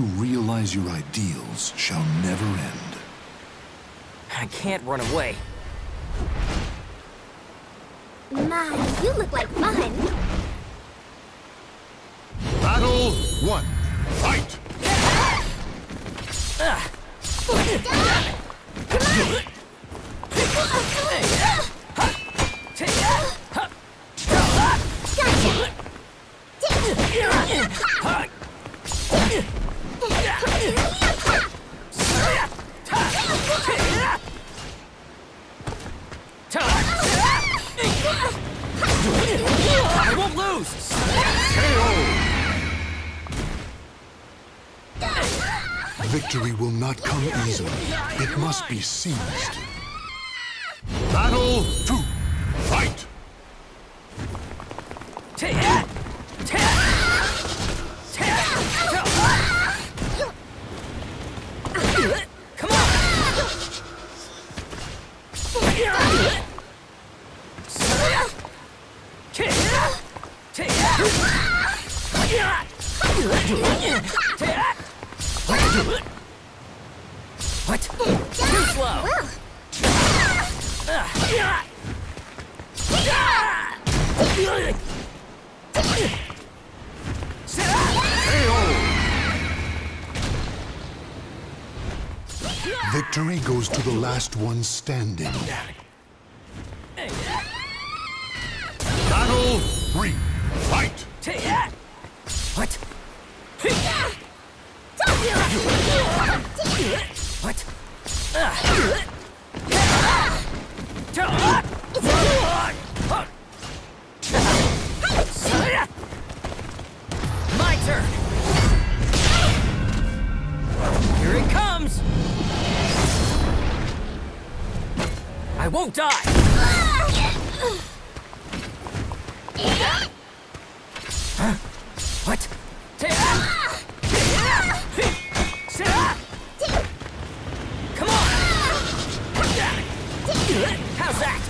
To realize your ideals shall never end. I can't run away. My, you look like fun. Battle one. Fight! I won't lose! Victory will not come easily. It must be seized. Battle two. Fight! Come on! Victory goes to the last one standing. Battle 3. My turn! Here it comes! I won't die! What? How's that?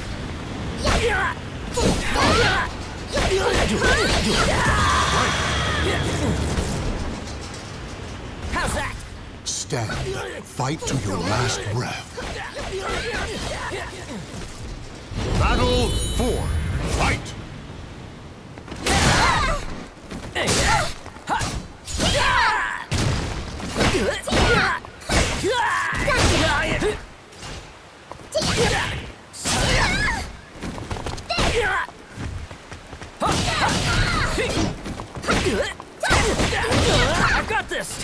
How's that? Stand. Fight to your last breath. Battle 4. I've got this!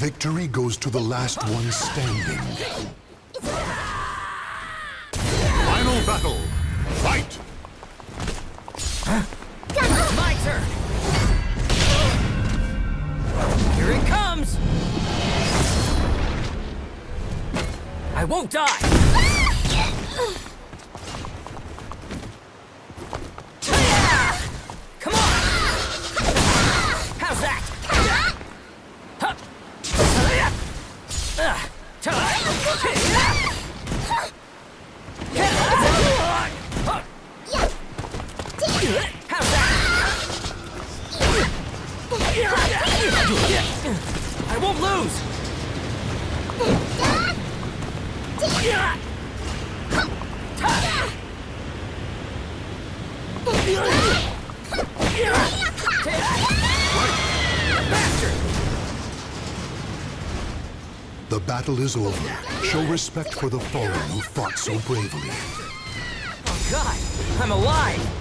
Victory goes to the last one standing. Final battle. Fight! Turn! Here it comes! I won't die! The battle is over. Show respect for the fallen who fought so bravely. Oh god, I'm alive!